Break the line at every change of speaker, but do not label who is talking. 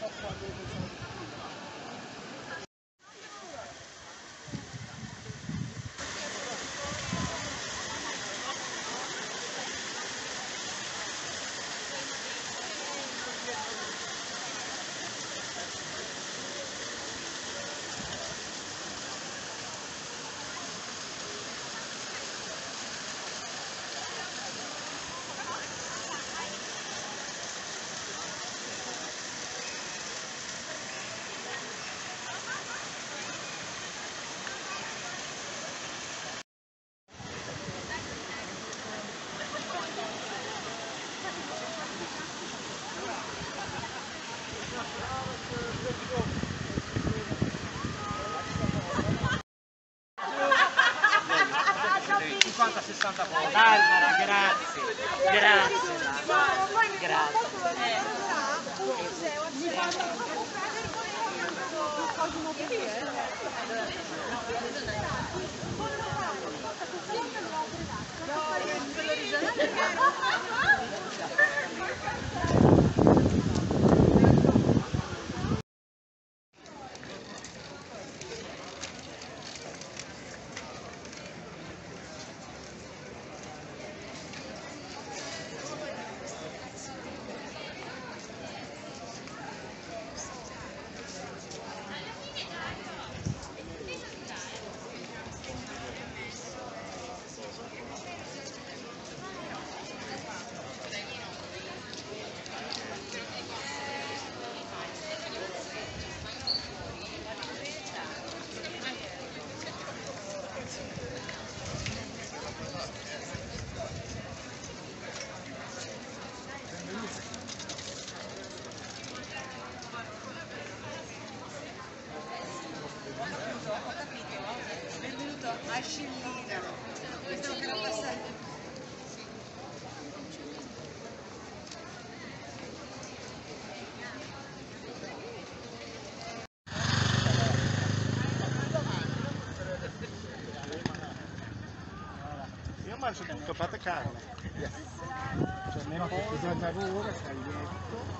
That's what
Barbara, grazie. Grazie. Grazie.
Benvenuto a Scillina. Questo è lo passaggio.
Io mangio tutto, fate carne. Cioè, meno bisogna ora, taglietto.